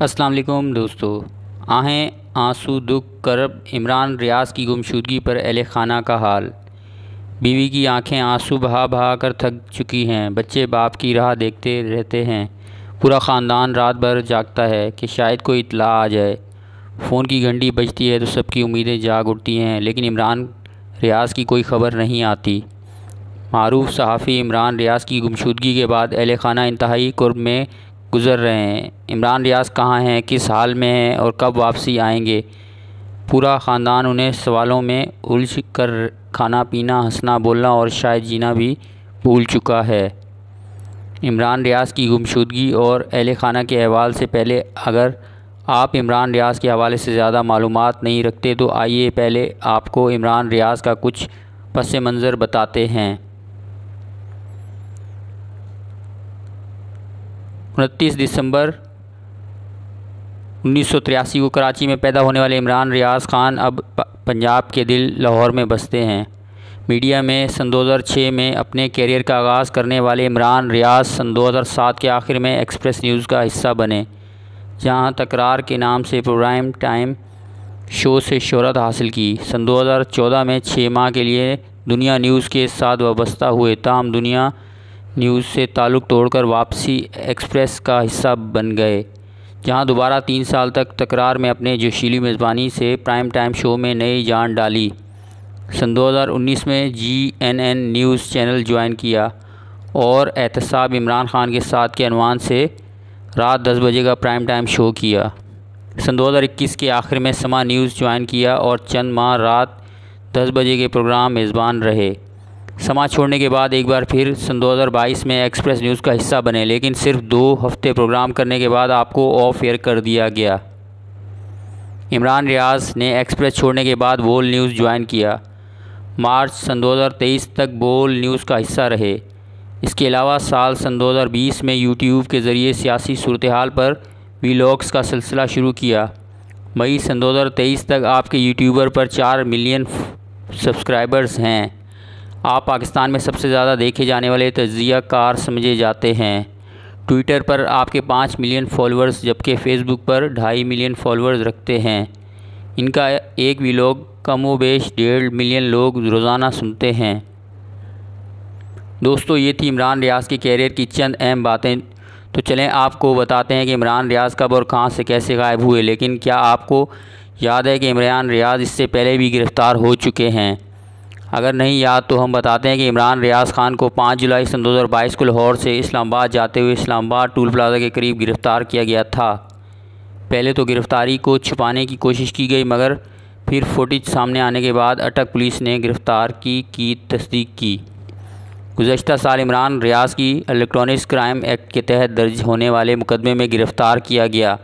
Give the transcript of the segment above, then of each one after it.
अस्सलाम वालेकुम दोस्तों। आहें आँसू दुख करब इमरान रियाज की गुमशुदगी पर अहल खाना का हाल। बीवी की आँखें आँसू बहा बहा कर थक चुकी हैं। बच्चे बाप की राह देखते रहते हैं। पूरा ख़ानदान रात भर जागता है कि शायद कोई इतला आ जाए। फ़ोन की घंटी बजती है तो सबकी उम्मीदें जाग उठती हैं, लेकिन इमरान रियाज की कोई ख़बर नहीं आती। मरूफ सहाफ़ी इमरान रियाज की गुमशुदगी के बाद अहल खाना इंतहाई कुर्ब में गुज़र रहे हैं। इमरान रियाज कहाँ हैं? किस हाल में हैं? और कब वापसी आएँगे? पूरा ख़ानदान उन्हें सवालों में उलझ कर खाना पीना, हंसना, बोलना और शायद जीना भी भूल चुका है। इमरान रियाज की गुमशुदगी और अहल खाना के अहवाल से पहले अगर आप इमरान रियाज के हवाले से ज़्यादा मालूम नहीं रखते तो आइए पहले आपको इमरान रियाज का कुछ पस मंज़र बताते हैं। उनतीस दिसंबर उन्नीस सौ तिरासी को कराची में पैदा होने वाले इमरान रियाज ख़ान अब पंजाब के दिल लाहौर में बसते हैं। मीडिया में सन 2006 में अपने कैरियर का आगाज़ करने वाले इमरान रियाज सन 2007 के आखिर में एक्सप्रेस न्यूज़ का हिस्सा बने, जहाँ तकरार के नाम से प्रोग्राम टाइम शो से शहरत हासिल की। सन 2014 में छः माह के लिए दुनिया न्यूज़ के साथ वाबस्ता हुए, ताम दुनिया न्यूज़ से ताल्लुक़ तोड़कर वापसी एक्सप्रेस का हिस्सा बन गए, जहाँ दोबारा तीन साल तक तकरार में अपने जोशीली मेज़बानी से प्राइम टाइम शो में नई जान डाली। सन 2019 में G N N news channel join किया और एहतसाब इमरान ख़ान के साथ के अनवान से रात 10 बजे का प्राइम टाइम शो किया। सन 2021 के आखिर में समा न्यूज़ ज्वाइन किया और चंद माह रात 10 बजे के प्रोग्राम मेज़बान रहे। समाज छोड़ने के बाद एक बार फिर सन 2022 में एक्सप्रेस न्यूज़ का हिस्सा बने, लेकिन सिर्फ़ दो हफ़्ते प्रोग्राम करने के बाद आपको ऑफ़ एयर कर दिया गया। इमरान रियाज ने एक्सप्रेस छोड़ने के बाद बोल न्यूज़ ज्वाइन किया। मार्च सन 2023 तक बोल न्यूज़ का हिस्सा रहे। इसके अलावा साल सन 2020 में यूट्यूब के ज़रिए सियासी सूरत हाल पर वीलॉग्स का सिलसिला शुरू किया। मई सन 2023 तक आपके यूट्यूबर पर चार मिलियन सब्सक्राइबर्स हैं। आप पाकिस्तान में सबसे ज़्यादा देखे जाने वाले तजिया कार समझे जाते हैं। ट्विटर पर आपके पाँच मिलियन फॉलोअर्स, जबकि फ़ेसबुक पर ढाई मिलियन फॉलोअर्स रखते हैं। इनका एक भी लोग, कम व बेश डेढ़ मिलियन लोग रोज़ाना सुनते हैं। दोस्तों, ये थी इमरान रियाज के कैरियर की चंद अहम बातें। तो चलें, आपको बताते हैं कि इमरान रियाज कब और कहाँ से कैसे गायब हुए, लेकिन क्या आपको याद है कि इमरान रियाज इससे पहले भी गिरफ़्तार हो चुके हैं? अगर नहीं याद तो हम बताते हैं कि इमरान रियाज खान को 5 जुलाई सन 2022 को लाहौर से इस्लामाबाद जाते हुए इस्लामाबाद टूल प्लाजा के करीब गिरफ़्तार किया गया था। पहले तो गिरफ़्तारी को छुपाने की कोशिश की गई, मगर फिर फुटेज सामने आने के बाद अटक पुलिस ने गिरफ़्तार की की तस्दीक की। गुजशत साल इमरान रियाज की इलेक्ट्रॉनिक्स क्राइम एक्ट के तहत दर्ज होने वाले मुकदमे में गिरफ़्तार किया गया।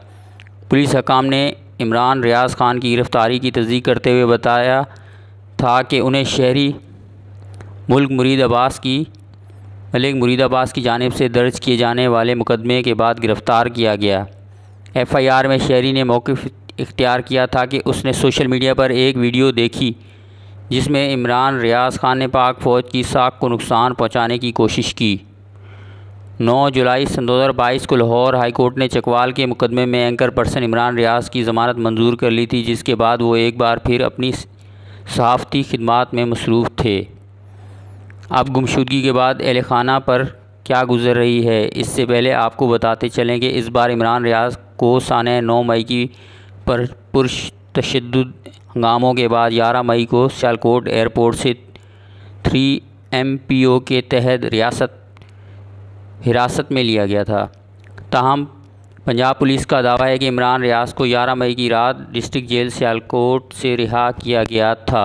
पुलिस हकाम ने इमरान रियाज खान की गिरफ़्तारी की तस्दीक करते हुए बताया था कि उन्हें शहरी मुल्क मुरीद अब्बास की, मलिक मुरीद अब्बास की जानब से दर्ज किए जाने वाले मुकदमे के बाद गिरफ़्तार किया गया। एफ़ आई आर में शहरी ने मौक़ इख्तियार किया था कि उसने सोशल मीडिया पर एक वीडियो देखी, जिसमें इमरान रियाज खान ने पाक फ़ौज की साख को नुकसान पहुँचाने की कोशिश की। 9 जुलाई सन 2022 को लाहौर हाई कोर्ट ने चकवाल के मुकदमे में एंकर पर्सन इमरान रियाज की ज़मानत मंजूर कर ली थी, जिसके बाद वो एक बार फिर अपनी सहाफ़ती खदमात में मसरूफ़ थे। अब गुमशुदगी के बाद अहल खाना पर क्या गुज़र रही है? इससे पहले आपको बताते चलें कि इस बार इमरान रियाज को सान नौ मई की पर पुरश तशद हंगामों के बाद ग्यारह मई को सियालकोट एयरपोर्ट से थ्री एम पी ओ के तहत रियासत, हिरासत में लिया गया था। ताहम पंजाब पुलिस का दावा है कि इमरान रियाज को 11 मई की रात डिस्ट्रिक्ट जेल सियालकोट से रिहा किया गया था।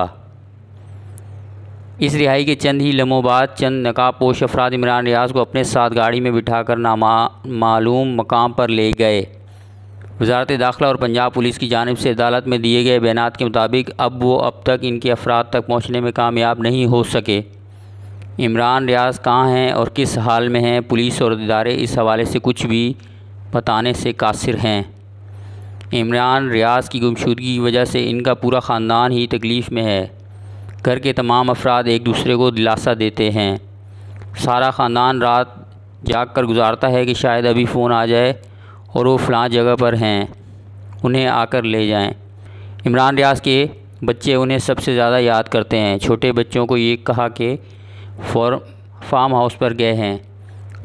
इस रिहाई के चंद ही लम्हों बाद चंद नकाब पोश अफराद इमरान रियाज को अपने साथ गाड़ी में बिठाकर नामा, मालूम मकाम पर ले गए। वजारत दाखिला और पंजाब पुलिस की जानब से अदालत में दिए गए बयान के मुताबिक अब वो अब तक इनके अफराद तक पहुँचने में कामयाब नहीं हो सके। इमरान रियाज कहाँ हैं और किस हाल में हैं, पुलिस और इदारे इस हवाले से कुछ भी बताने से कासिर हैं। इमरान रियाज की गुमशुदगी की वजह से इनका पूरा ख़ानदान ही तकलीफ़ में है। घर के तमाम अफराद एक दूसरे को दिलासा देते हैं। सारा ख़ानदान रात जाग कर गुजारता है कि शायद अभी फ़ोन आ जाए और वो फ़लाँ जगह पर हैं। उन्हें आकर ले जाएँ। इमरान रियाज के बच्चे उन्हें सबसे ज़्यादा याद करते हैं। छोटे बच्चों को ये कहा कि फॉर फार्म हाउस पर गए हैं।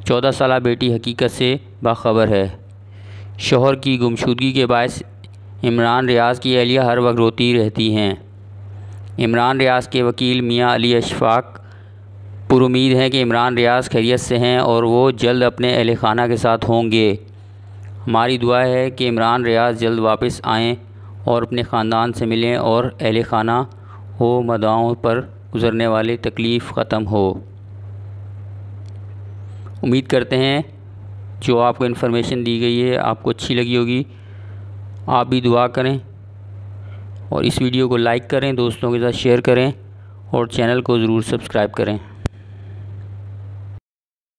चौदह साल बेटी, हकीकत से बाखबर है। शोहर की गुमशुदगी के बायस इमरान रियाज की अहलिया हर वक्त रोती रहती हैं। इमरान रियाज के वकील मियाँ अली अशफाक पुरुद हैं कि इमरान रियाज खैरियत से हैं और वो जल्द अपने अहल खाना के साथ होंगे। हमारी दुआ है कि इमरान रियाज जल्द वापस आएँ और अपने ख़ानदान से मिलें और अहल खाना हो मदाओं पर गुज़रने वाली तकलीफ़ ख़त्म हो। उम्मीद करते हैं जो आपको इन्फॉर्मेशन दी गई है, आपको अच्छी लगी होगी। आप भी दुआ करें और इस वीडियो को लाइक करें, दोस्तों के साथ शेयर करें और चैनल को ज़रूर सब्सक्राइब करें।